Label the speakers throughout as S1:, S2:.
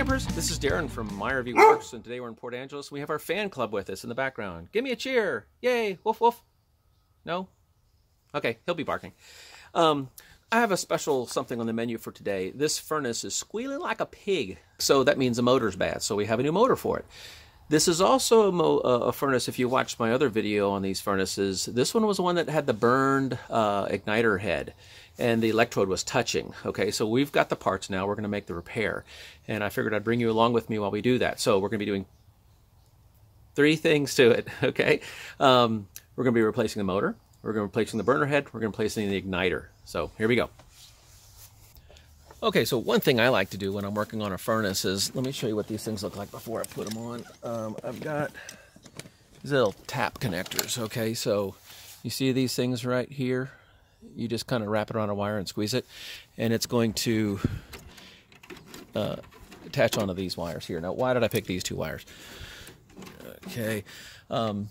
S1: campers, this is Darren from My RV Works, and today we're in Port Angeles. We have our fan club with us in the background. Give me a cheer! Yay! Woof woof! No? Okay, he'll be barking. Um, I have a special something on the menu for today. This furnace is squealing like a pig, so that means the motor's bad, so we have a new motor for it. This is also a, a, furnace. If you watched my other video on these furnaces, this one was the one that had the burned uh, igniter head and the electrode was touching. Okay, so we've got the parts now. We're going to make the repair. And I figured I'd bring you along with me while we do that. So we're going to be doing three things to it. Okay, um, we're going to be replacing the motor. We're going to be replacing the burner head. We're going to be replacing the igniter. So here we go. Okay, so one thing I like to do when I'm working on a furnace is, let me show you what these things look like before I put them on. Um, I've got these little tap connectors, okay? So you see these things right here? You just kind of wrap it around a wire and squeeze it, and it's going to uh, attach onto these wires here. Now, why did I pick these two wires? Okay. Um,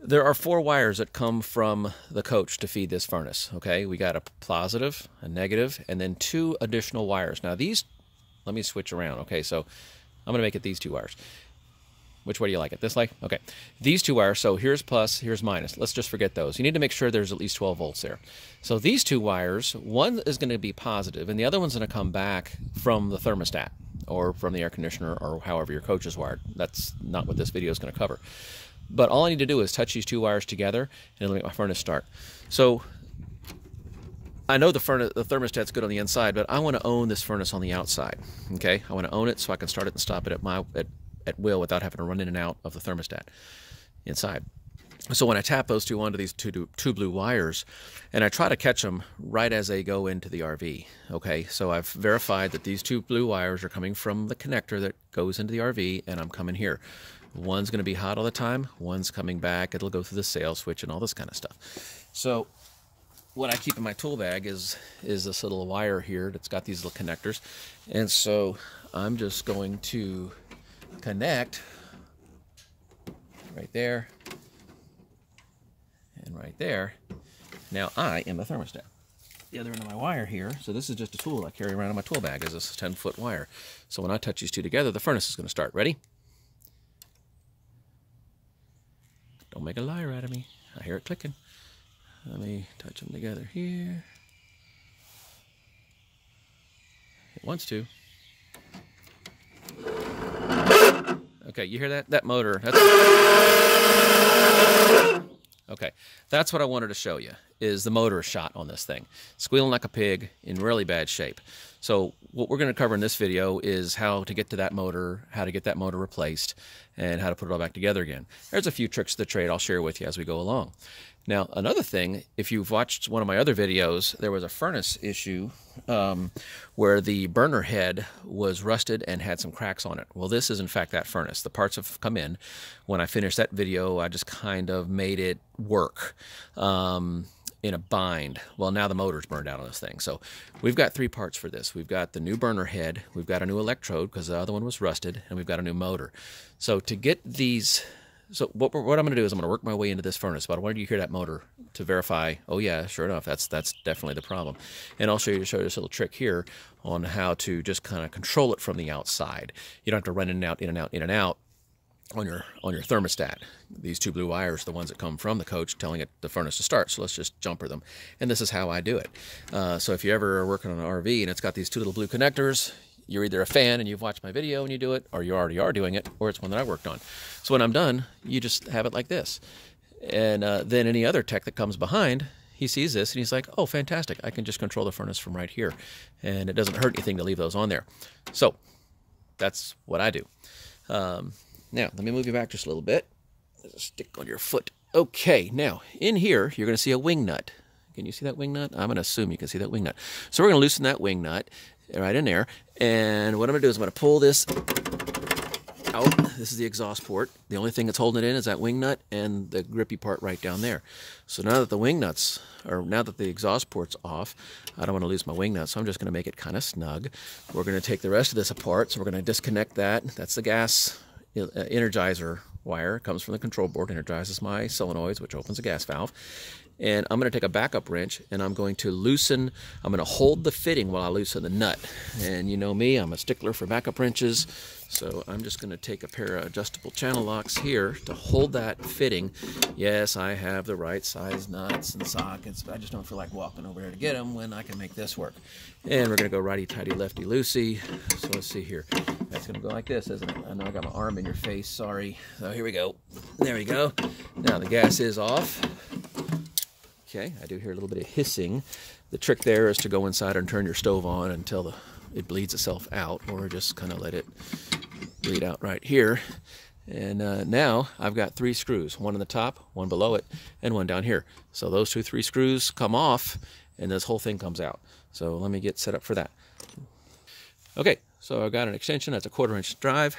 S1: there are four wires that come from the coach to feed this furnace. Okay, we got a positive, a negative, and then two additional wires. Now these, let me switch around. Okay, so I'm going to make it these two wires. Which way do you like it? This way? Okay. These two wires, so here's plus, here's minus. Let's just forget those. You need to make sure there's at least 12 volts there. So these two wires, one is going to be positive, and the other one's going to come back from the thermostat or from the air conditioner or however your coach is wired. That's not what this video is going to cover. But all I need to do is touch these two wires together and it'll make my furnace start. So I know the furnace, the thermostat's good on the inside, but I want to own this furnace on the outside. Okay, I want to own it so I can start it and stop it at my at, at will without having to run in and out of the thermostat inside. So when I tap those two onto these two, two blue wires, and I try to catch them right as they go into the RV, okay? So I've verified that these two blue wires are coming from the connector that goes into the RV, and I'm coming here. One's going to be hot all the time. One's coming back. It'll go through the sail switch and all this kind of stuff. So what I keep in my tool bag is is this little wire here that's got these little connectors. And so I'm just going to connect right there and right there. Now I am a thermostat. The other end of my wire here, so this is just a tool I carry around in my tool bag, is this 10 foot wire. So when I touch these two together, the furnace is going to start. Ready? Don't make a liar out of me. I hear it clicking. Let me touch them together here. It wants to. Okay, you hear that? That motor. That's Okay, that's what I wanted to show you, is the motor shot on this thing. Squealing like a pig, in really bad shape. So what we're going to cover in this video is how to get to that motor, how to get that motor replaced, and how to put it all back together again. There's a few tricks of the trade I'll share with you as we go along. Now, another thing, if you've watched one of my other videos, there was a furnace issue um, where the burner head was rusted and had some cracks on it. Well, this is in fact that furnace. The parts have come in. When I finished that video, I just kind of made it work. Um, in a bind. Well, now the motor's burned out on this thing. So we've got three parts for this. We've got the new burner head, we've got a new electrode because the other one was rusted, and we've got a new motor. So to get these so what, what I'm going to do is I'm going to work my way into this furnace. But I wanted you to hear that motor to verify. Oh yeah, sure enough, that's that's definitely the problem. And I'll show you show you this little trick here on how to just kind of control it from the outside. You don't have to run in and out, in and out, in and out on your on your thermostat. These two blue wires, the ones that come from the coach, telling it the furnace to start. So let's just jumper them, and this is how I do it. Uh, so if you ever are working on an RV and it's got these two little blue connectors, you're either a fan and you've watched my video and you do it, or you already are doing it, or it's one that I worked on. So when I'm done, you just have it like this. And uh, then any other tech that comes behind, he sees this and he's like, oh, fantastic. I can just control the furnace from right here. And it doesn't hurt anything to leave those on there. So that's what I do. Um, now, let me move you back just a little bit. There's a stick on your foot. Okay, now in here, you're going to see a wing nut. Can you see that wing nut? I'm going to assume you can see that wing nut. So we're going to loosen that wing nut right in there. And what I'm going to do is I'm going to pull this out. This is the exhaust port. The only thing that's holding it in is that wing nut and the grippy part right down there. So now that the wing nuts, or now that the exhaust port's off, I don't want to lose my wing nut, so I'm just going to make it kind of snug. We're going to take the rest of this apart, so we're going to disconnect that. That's the gas Uh, energizer wire comes from the control board, energizes my solenoids, which opens a gas valve. And I'm going to take a backup wrench and I'm going to loosen, I'm going to hold the fitting while I loosen the nut. And you know me, I'm a stickler for backup wrenches. So I'm just going to take a pair of adjustable channel locks here to hold that fitting. Yes, I have the right size nuts and sockets, but I just don't feel like walking over here to get them when I can make this work. And we're going to go righty-tighty, lefty-loosey. So let's see here. That's going to go like this, isn't it? I know I got my arm in your face, sorry. So here we go. There we go. Now the gas is off. Okay, I do hear a little bit of hissing. The trick there is to go inside and turn your stove on until the, it bleeds itself out, or just kind of let it bleed out right here. And uh, now I've got three screws, one on the top, one below it, and one down here. So those two, three screws come off, and this whole thing comes out. So let me get set up for that. Okay, so I've got an extension. That's a quarter inch drive.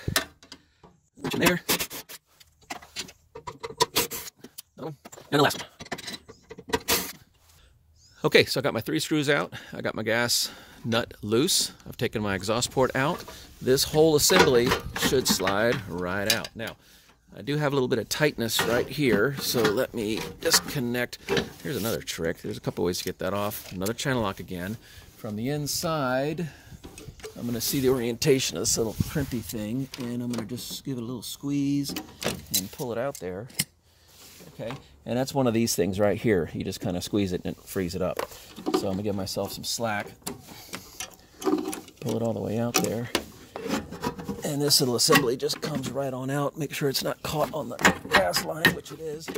S1: Oh, and the last one. Okay, so I got my three screws out. I got my gas nut loose. I've taken my exhaust port out. This whole assembly should slide right out. Now, I do have a little bit of tightness right here, so let me disconnect. Here's another trick. There's a couple ways to get that off. Another channel lock again. From the inside, I'm going to see the orientation of this little crimpy thing, and I'm going to just give it a little squeeze and pull it out there. Okay, and that's one of these things right here. You just kind of squeeze it and it frees it up. So I'm going to give myself some slack. Pull it all the way out there. And this little assembly just comes right on out. Make sure it's not caught on the gas line, which it is.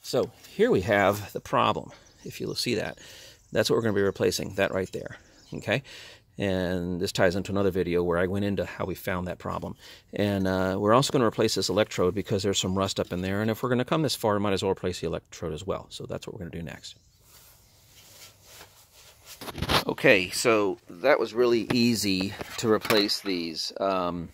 S1: So here we have the problem, if you'll see that. That's what we're going to be replacing, that right there. Okay, and this ties into another video where I went into how we found that problem. And uh, we're also going to replace this electrode because there's some rust up in there. And if we're going to come this far, we might as well replace the electrode as well. So that's what we're going to do next. Okay, so that was really easy to replace these. Um,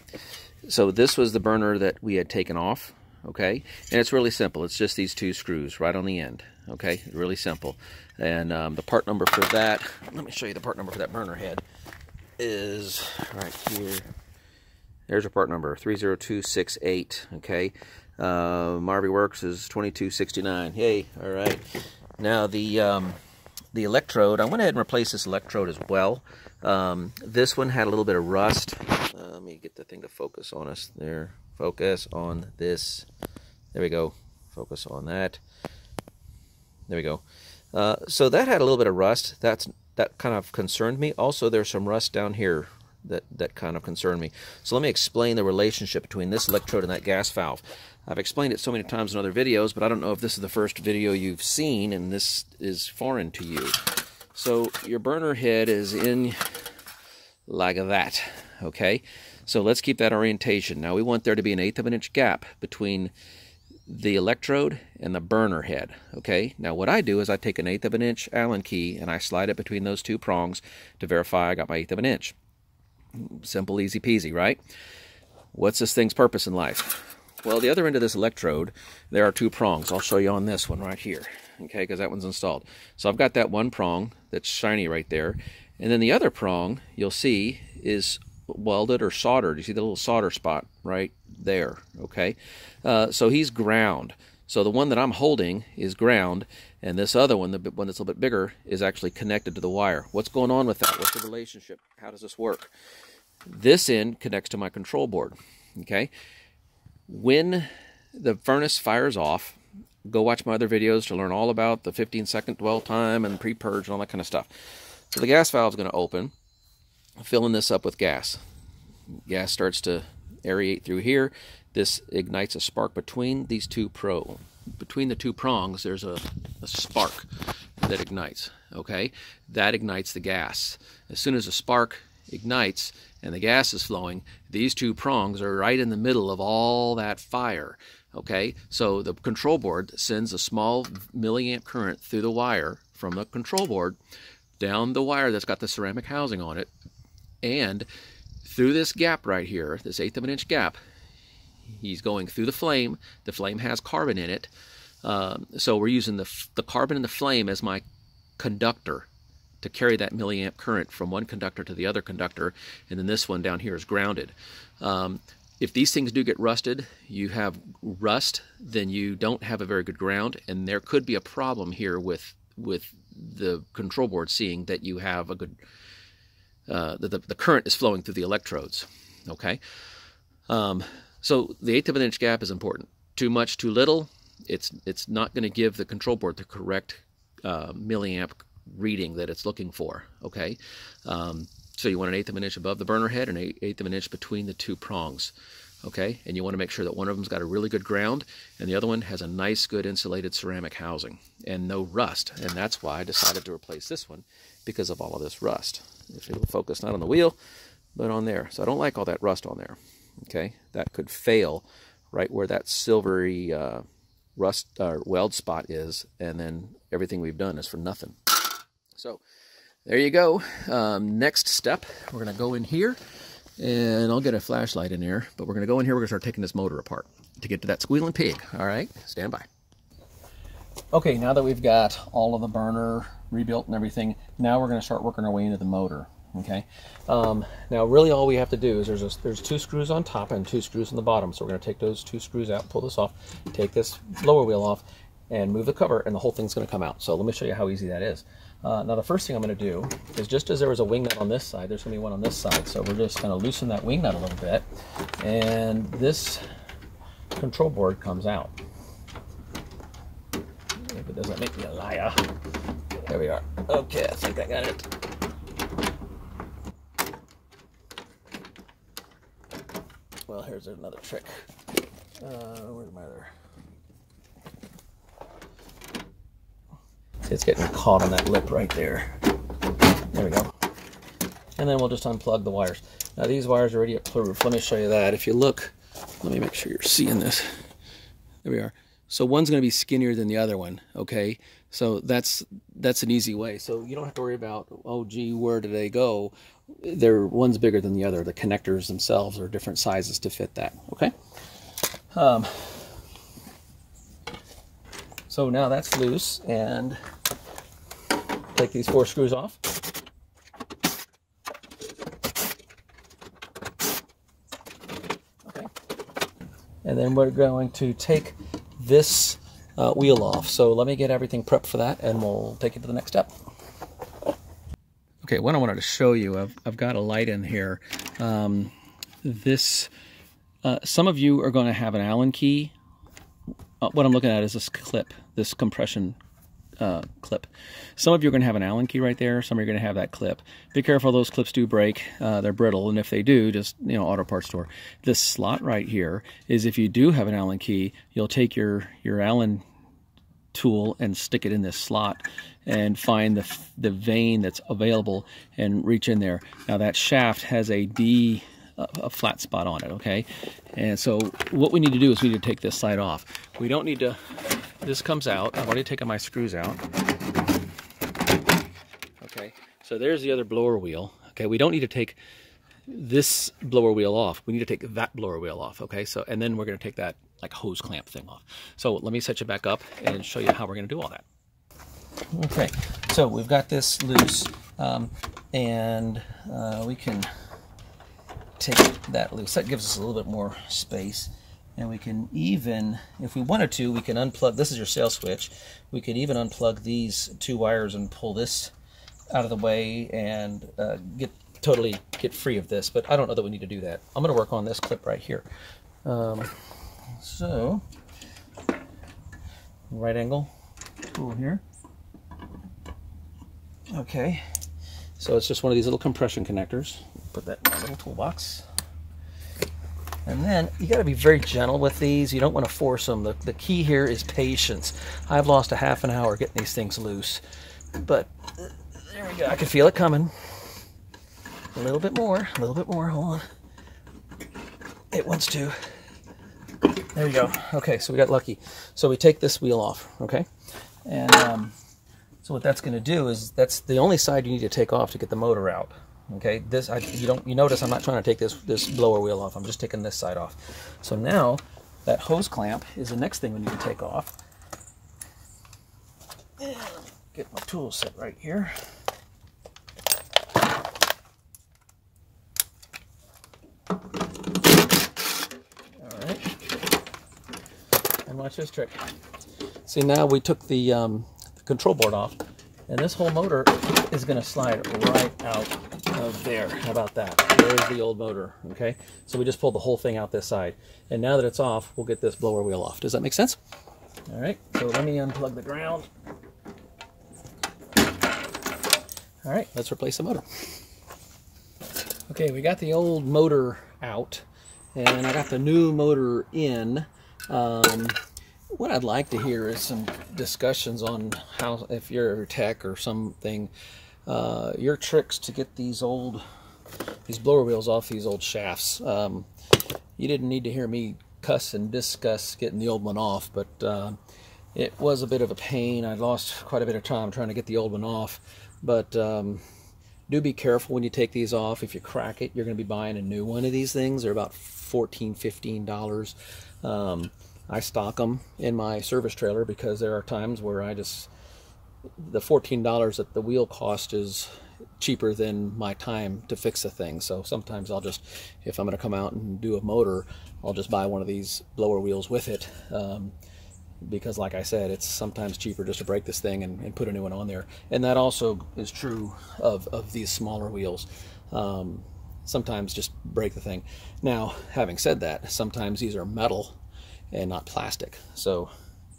S1: so this was the burner that we had taken off, okay? And it's really simple. It's just these two screws right on the end, okay? Really simple. And um, the part number for that, let me show you the part number for that burner head, is right here. There's a part number, 30268, okay? Uh, My RV Works is 2269. Yay, all right. Now the... Um, the electrode, I went ahead and replaced this electrode as well. Um, this one had a little bit of rust. Uh, let me get the thing to focus on us there. Focus on this. There we go. Focus on that. There we go. Uh, so that had a little bit of rust. That's that kind of concerned me. Also, there's some rust down here that, that kind of concerned me. So let me explain the relationship between this electrode and that gas valve. I've explained it so many times in other videos, but I don't know if this is the first video you've seen and this is foreign to you. So your burner head is in like that, okay? So let's keep that orientation. Now we want there to be an eighth of an inch gap between the electrode and the burner head, okay? Now what I do is I take an eighth of an inch Allen key and I slide it between those two prongs to verify I got my eighth of an inch. Simple, easy peasy, right? What's this thing's purpose in life? Well, the other end of this electrode, there are two prongs. I'll show you on this one right here, okay, because that one's installed. So I've got that one prong that's shiny right there. And then the other prong, you'll see, is welded or soldered. You see the little solder spot right there, okay? Uh, so he's ground. So the one that I'm holding is ground, and this other one, the one that's a little bit bigger, is actually connected to the wire. What's going on with that? What's the relationship? How does this work? This end connects to my control board, okay? When the furnace fires off, go watch my other videos to learn all about the 15 second dwell time and pre-purge and all that kind of stuff. So the gas valve is going to open, filling this up with gas. Gas starts to aerate through here. This ignites a spark between these two pro between the two prongs. There's a, a spark that ignites. Okay, that ignites the gas. As soon as a spark ignites and the gas is flowing, these two prongs are right in the middle of all that fire. Okay, so the control board sends a small milliamp current through the wire from the control board down the wire that's got the ceramic housing on it, and through this gap right here, this eighth of an inch gap, he's going through the flame. The flame has carbon in it, um, so we're using the the carbon in the flame as my conductor to carry that milliamp current from one conductor to the other conductor, and then this one down here is grounded. Um, if these things do get rusted, you have rust, then you don't have a very good ground, and there could be a problem here with with the control board seeing that you have a good uh, that the, the current is flowing through the electrodes. Okay, um, so the eighth of an inch gap is important. Too much, too little, it's it's not going to give the control board the correct uh, milliamp reading that it's looking for. Okay, um, so you want an eighth of an inch above the burner head and an eighth of an inch between the two prongs. Okay, and you want to make sure that one of them's got a really good ground and the other one has a nice, good insulated ceramic housing and no rust. And that's why I decided to replace this one because of all of this rust. If it'll focus not on the wheel, but on there. So I don't like all that rust on there. Okay, that could fail right where that silvery uh, rust uh, weld spot is, and then everything we've done is for nothing. So there you go. Um, next step, we're going to go in here, and I'll get a flashlight in here, but we're going to go in here, we're going to start taking this motor apart to get to that squealing pig. All right, stand by. Okay, now that we've got all of the burner rebuilt and everything, now we're going to start working our way into the motor. Okay, um, now really all we have to do is there's a, there's two screws on top and two screws on the bottom. So we're going to take those two screws out, pull this off, take this lower wheel off, and move the cover, and the whole thing's going to come out. So let me show you how easy that is. Uh, now the first thing I'm going to do is just as there was a wing nut on this side, there's going to be one on this side. So we're just going to loosen that wing nut a little bit, and this control board comes out. If it doesn't make me a liar. There we are. Okay, I think I got it. Well, here's another trick. Uh, where's my other? See, it's getting caught on that lip right there. There we go. And then we'll just unplug the wires. Now these wires are already approved. Let me show you that. If you look, let me make sure you're seeing this. There we are. So one's going to be skinnier than the other one, okay? So that's that's an easy way. So you don't have to worry about, oh, gee, where do they go? They're one's bigger than the other. The connectors themselves are different sizes to fit that, okay? Um, so now that's loose, and take these four screws off. Okay. And then we're going to take this uh, wheel off. So let me get everything prepped for that and we'll take it to the next step. Okay, what I wanted to show you, I've, I've got a light in here. Um, this, uh, some of you are going to have an Allen key. Uh, what I'm looking at is this clip, this compression uh, clip. Some of you are going to have an Allen key right there. Some are going to have that clip. Be careful; those clips do break. Uh, they're brittle, and if they do, just you know, auto parts store. This slot right here is if you do have an Allen key, you'll take your your Allen tool and stick it in this slot and find the the vane that's available and reach in there. Now that shaft has a D a flat spot on it, okay? And so what we need to do is we need to take this side off. We don't need to this comes out. I've already taken my screws out. Okay, so there's the other blower wheel. Okay, we don't need to take this blower wheel off. We need to take that blower wheel off. Okay, so and then we're going to take that like hose clamp thing off. So let me set you back up and show you how we're going to do all that. Okay, so we've got this loose, um, and uh, we can take that loose. That gives us a little bit more space and we can even, if we wanted to, we can unplug, this is your sail switch, we could even unplug these two wires and pull this out of the way and uh, get totally get free of this, but I don't know that we need to do that. I'm going to work on this clip right here. Um, so, right angle tool here. Okay, so it's just one of these little compression connectors. Put that in my little toolbox. And then you got to be very gentle with these. You don't want to force them. The, the key here is patience. I've lost a half an hour getting these things loose. But there we go. I can feel it coming. A little bit more. A little bit more. Hold on. It wants to. There we go. Okay, so we got lucky. So we take this wheel off, okay? And um, so what that's going to do is that's the only side you need to take off to get the motor out. Okay, this I, you don't you notice I'm not trying to take this this blower wheel off. I'm just taking this side off. So now that hose clamp is the next thing we need to take off. Get my tool set right here. All right, and watch this trick. See now we took the um, control board off, and this whole motor is going to slide right out of there. How about that? There's the old motor, okay? So we just pulled the whole thing out this side. And now that it's off, we'll get this blower wheel off. Does that make sense? All right, so let me unplug the ground. All right, let's replace the motor. Okay, we got the old motor out, and I got the new motor in. Um, what I'd like to hear is some discussions on how, if you're a tech or something, uh, your tricks to get these old, these blower wheels off these old shafts. Um, you didn't need to hear me cuss and discuss getting the old one off, but uh, it was a bit of a pain. I lost quite a bit of time trying to get the old one off, but um, do be careful when you take these off. If you crack it, you're going to be buying a new one of these things. They're about 14 $15. Um, I stock them in my service trailer because there are times where I just the $14 that the wheel cost is cheaper than my time to fix a thing. So sometimes I'll just, if I'm going to come out and do a motor, I'll just buy one of these blower wheels with it. Um, because like I said, it's sometimes cheaper just to break this thing and, and, put a new one on there. And that also is true of, of these smaller wheels. Um, sometimes just break the thing. Now, having said that, sometimes these are metal and not plastic. So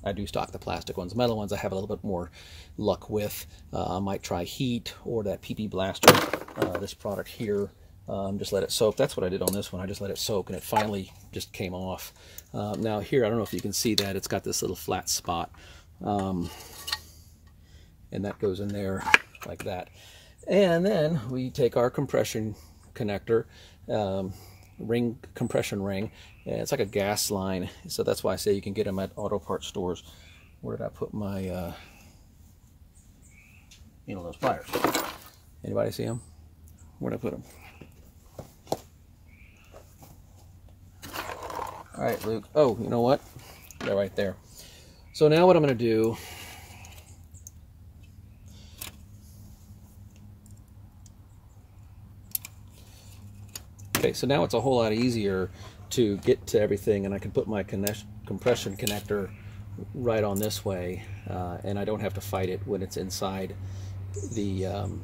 S1: I do stock the plastic ones. Metal ones I have a little bit more luck with. Uh, I might try heat or that PB Blaster, uh, this product here. Um, just let it soak. That's what I did on this one. I just let it soak and it finally just came off. Um, now here, I don't know if you can see that. It's got this little flat spot. Um, and that goes in there like that. And then we take our compression connector, um, ring compression ring. it's like a gas line. So that's why I say you can get them at auto parts stores. Where did I put my, uh, you know, those pliers? Anybody see them? Where'd I put them? All right, Luke. Oh, you know what? They're right there. So now what I'm going to do Okay, so now it's a whole lot easier to get to everything and I can put my compression connector right on this way uh, and I don't have to fight it when it's inside the, um,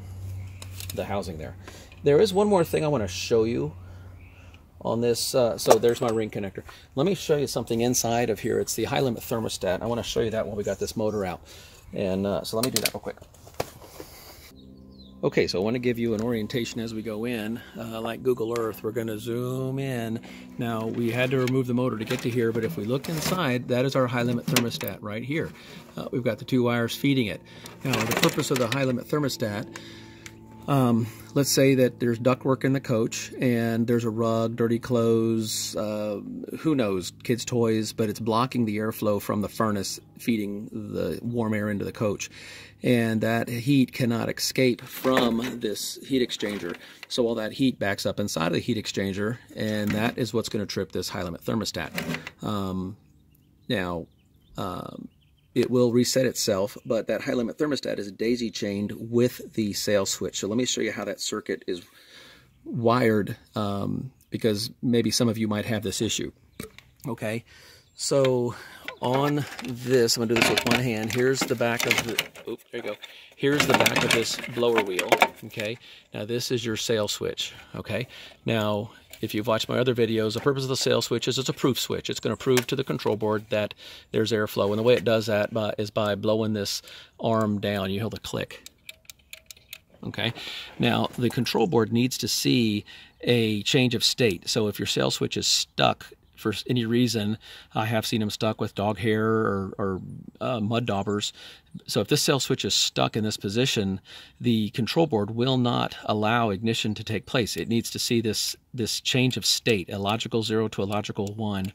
S1: the housing there. There is one more thing I want to show you on this. Uh, so there's my ring connector. Let me show you something inside of here. It's the high limit thermostat. I want to show you that while we got this motor out. And uh, so let me do that real quick. Okay, so I want to give you an orientation as we go in. Uh, like Google Earth, we're going to zoom in. Now, we had to remove the motor to get to here, but if we look inside, that is our high limit thermostat right here. Uh, we've got the two wires feeding it. Now, the purpose of the high limit thermostat um, let's say that there's ductwork in the coach and there's a rug, dirty clothes, uh, who knows, kids' toys, but it's blocking the airflow from the furnace feeding the warm air into the coach. And that heat cannot escape from this heat exchanger. So all that heat backs up inside of the heat exchanger, and that is what's going to trip this high limit thermostat. Um, now, um, it will reset itself, but that high limit thermostat is daisy chained with the sail switch. So let me show you how that circuit is wired um, because maybe some of you might have this issue. Okay, so on this, I'm gonna do this with one hand. Here's the back of the, oops, there you go. Here's the back of this blower wheel, okay? Now this is your sail switch, okay? Now if you've watched my other videos, the purpose of the sail switch is it's a proof switch. It's going to prove to the control board that there's airflow. And the way it does that by, is by blowing this arm down. You hear the click. Okay. Now, the control board needs to see a change of state. So if your sail switch is stuck for any reason. I have seen them stuck with dog hair or, or uh, mud daubers. So if this sail switch is stuck in this position, the control board will not allow ignition to take place. It needs to see this this change of state, a logical zero to a logical one,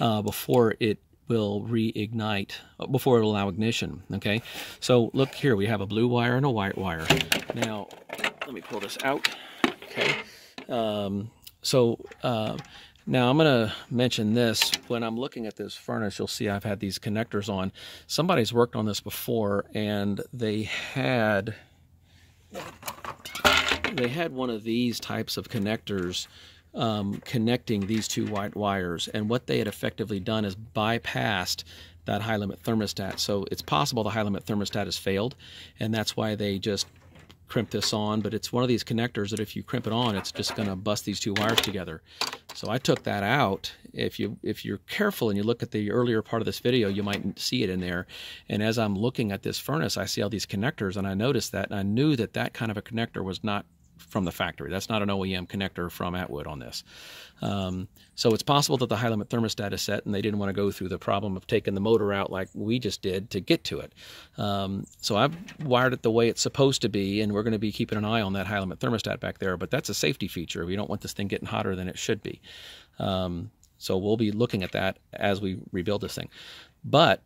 S1: uh, before it will reignite, before it will allow ignition. Okay, so look here, we have a blue wire and a white wire. Now, let me pull this out. Okay, um, so. Uh, now I'm going to mention this. When I'm looking at this furnace, you'll see I've had these connectors on. Somebody's worked on this before and they had they had one of these types of connectors um, connecting these two white wires. And what they had effectively done is bypassed that high limit thermostat. So it's possible the high limit thermostat has failed, and that's why they just crimp this on. But it's one of these connectors that if you crimp it on, it's just going to bust these two wires together. So I took that out. If you if you're careful and you look at the earlier part of this video, you might see it in there. And as I'm looking at this furnace, I see all these connectors, and I noticed that, and I knew that that kind of a connector was not from the factory. That's not an OEM connector from Atwood on this. Um, so it's possible that the high limit thermostat is set and they didn't want to go through the problem of taking the motor out like we just did to get to it. Um, so I've wired it the way it's supposed to be and we're going to be keeping an eye on that high limit thermostat back there. But that's a safety feature. We don't want this thing getting hotter than it should be. Um, so we'll be looking at that as we rebuild this thing. But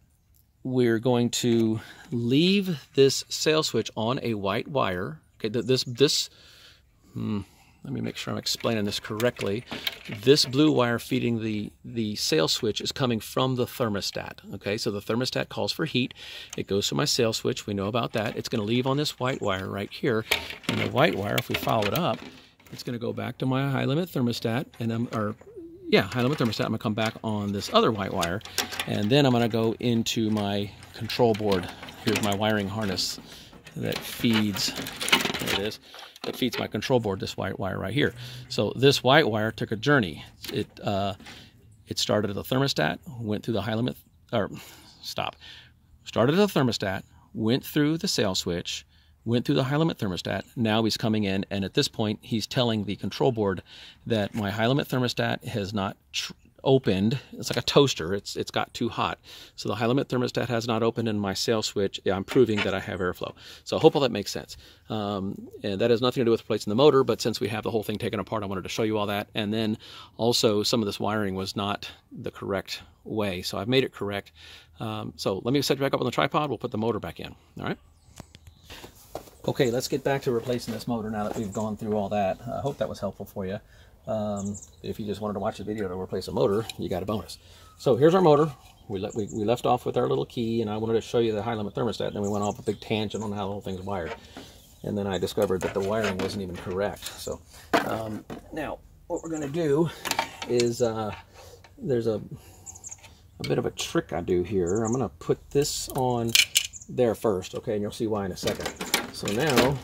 S1: we're going to leave this sail switch on a white wire. Okay, this this Hmm, let me make sure I'm explaining this correctly. This blue wire feeding the, the sail switch is coming from the thermostat. Okay, so the thermostat calls for heat. It goes to my sail switch. We know about that. It's going to leave on this white wire right here. And the white wire, if we follow it up, it's going to go back to my high limit thermostat. And I'm, or yeah, high limit thermostat. I'm going to come back on this other white wire. And then I'm going to go into my control board. Here's my wiring harness that feeds, there it is that feeds my control board, this white wire right here. So this white wire took a journey. It uh, it started at the thermostat, went through the high limit, or stop, started at the thermostat, went through the sail switch, went through the high limit thermostat. Now he's coming in, and at this point, he's telling the control board that my high limit thermostat has not opened. It's like a toaster. It's it's got too hot. So the high limit thermostat has not opened and my sail switch, I'm proving that I have airflow. So I hope all that makes sense. Um, and that has nothing to do with replacing the motor, but since we have the whole thing taken apart, I wanted to show you all that. And then also some of this wiring was not the correct way. So I've made it correct. Um, so let me set it back up on the tripod. We'll put the motor back in. All right. Okay, let's get back to replacing this motor now that we've gone through all that. I hope that was helpful for you. Um, if you just wanted to watch the video to replace a motor, you got a bonus. So here's our motor. We, we, we left off with our little key, and I wanted to show you the high limit thermostat. And then we went off a big tangent on how the whole thing's wired. And then I discovered that the wiring wasn't even correct. So um, now what we're going to do is uh, there's a, a bit of a trick I do here. I'm going to put this on there first, okay? And you'll see why in a second. So now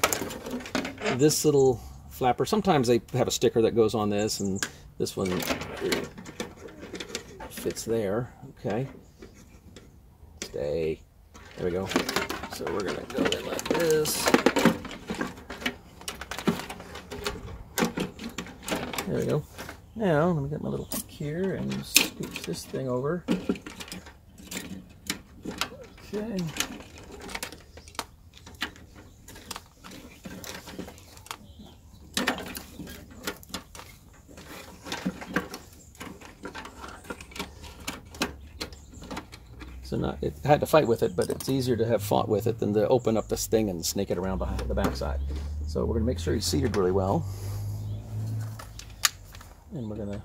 S1: this little flapper. Sometimes they have a sticker that goes on this, and this one fits there. Okay. Stay. There we go. So we're going to go in like this. There we go. Now, let me get my little pick here and scooch this thing over. Okay. It had to fight with it, but it's easier to have fought with it than to open up this thing and snake it around behind the backside. So we're going to make sure he's seated really well. And we're going to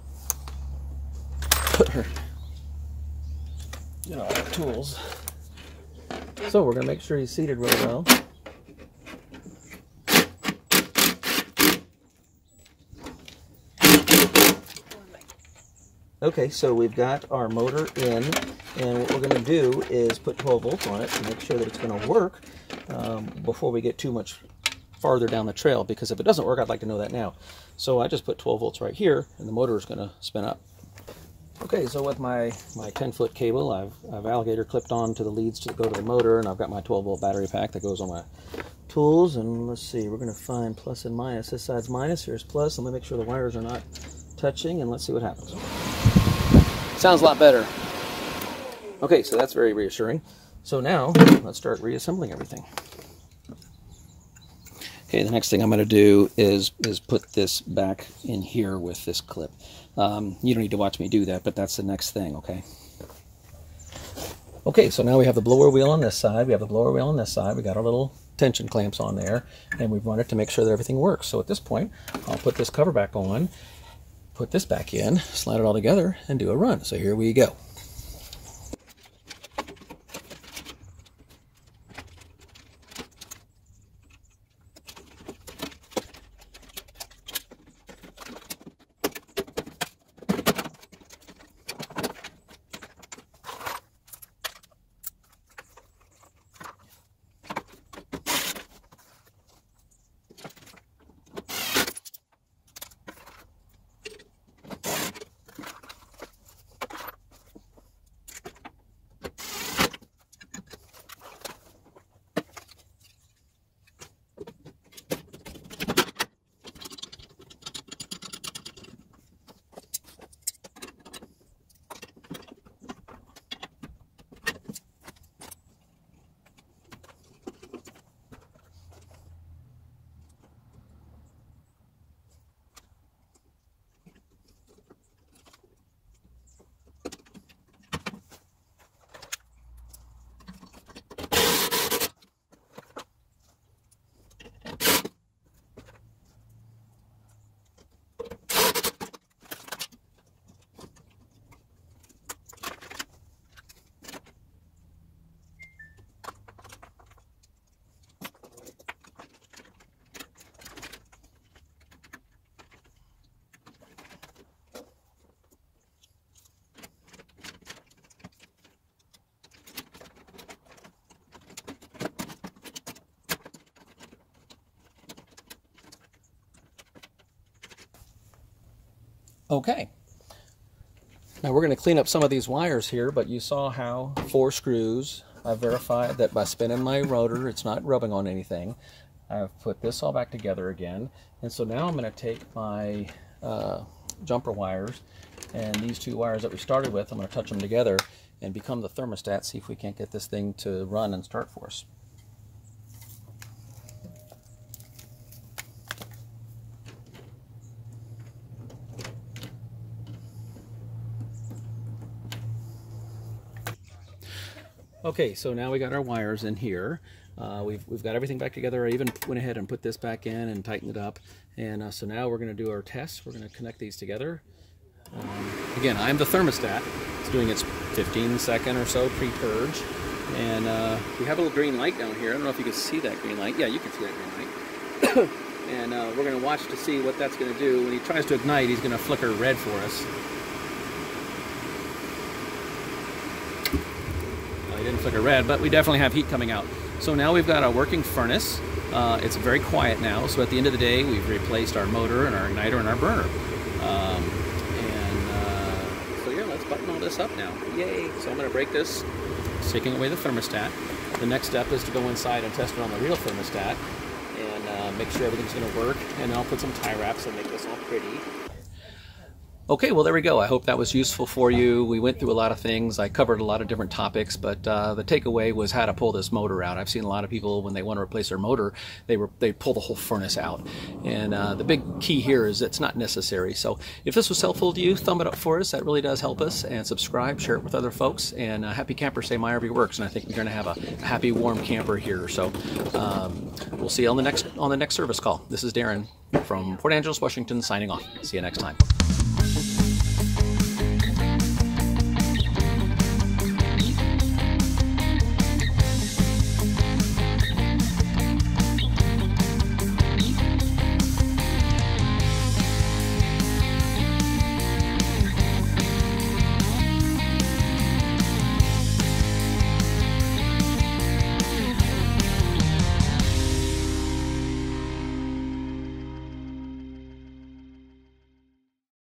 S1: put her, you know, tools. So we're going to make sure he's seated really well. Okay, so we've got our motor in, and what we're going to do is put 12 volts on it to make sure that it's going to work um, before we get too much farther down the trail, because if it doesn't work, I'd like to know that now. So I just put 12 volts right here, and the motor is going to spin up. Okay, so with my, my 10-foot cable, I've, I've alligator clipped on to the leads to go to the motor, and I've got my 12-volt battery pack that goes on my tools, and let's see, we're going to find plus and minus. This side's minus, here's plus. Let me make sure the wires are not touching, and let's see what happens. Sounds a lot better. Okay, so that's very reassuring. So now, let's start reassembling everything. Okay, the next thing I'm going to do is, is put this back in here with this clip. Um, you don't need to watch me do that, but that's the next thing, okay? Okay, so now we have the blower wheel on this side, we have the blower wheel on this side, we got our little tension clamps on there, and we've run it to make sure that everything works. So at this point, I'll put this cover back on, put this back in, slide it all together, and do a run. So here we go. Okay. Now we're going to clean up some of these wires here, but you saw how four screws, I verified that by spinning my rotor, it's not rubbing on anything. I've put this all back together again. And so now I'm going to take my uh, jumper wires and these two wires that we started with, I'm going to touch them together and become the thermostat, see if we can't get this thing to run and start for us. Okay, so now we got our wires in here. Uh, we've, we've got everything back together. I even went ahead and put this back in and tightened it up. And uh, so now we're going to do our tests. We're going to connect these together. Um, again, I'm the thermostat. It's doing its 15 second or so pre-purge. And uh, we have a little green light down here. I don't know if you can see that green light. Yeah, you can see that green light. and uh, we're going to watch to see what that's going to do. When he tries to ignite, he's going to flicker red for us. Didn't flicker red, but we definitely have heat coming out. So now we've got a working furnace. Uh, it's very quiet now, so at the end of the day, we've replaced our motor and our igniter and our burner. Um, and uh, so yeah, let's button all this up now. Yay! So I'm going to break this, taking away the thermostat. The next step is to go inside and test it on the real thermostat and uh, make sure everything's going to work. And I'll put some tie wraps and make this all pretty. Okay, well, there we go. I hope that was useful for you. We went through a lot of things. I covered a lot of different topics, but uh, the takeaway was how to pull this motor out. I've seen a lot of people, when they want to replace their motor, they, re- they pull the whole furnace out. And uh, the big key here is it's not necessary. So if this was helpful to you, thumb it up for us. That really does help us. And subscribe, share it with other folks. And uh, happy campers say my RV works. And I think we're going to have a, a, happy, warm camper here. So um, we'll see you on the next on the next service call. This is Darren from Port Angeles, Washington, signing off. See you next time.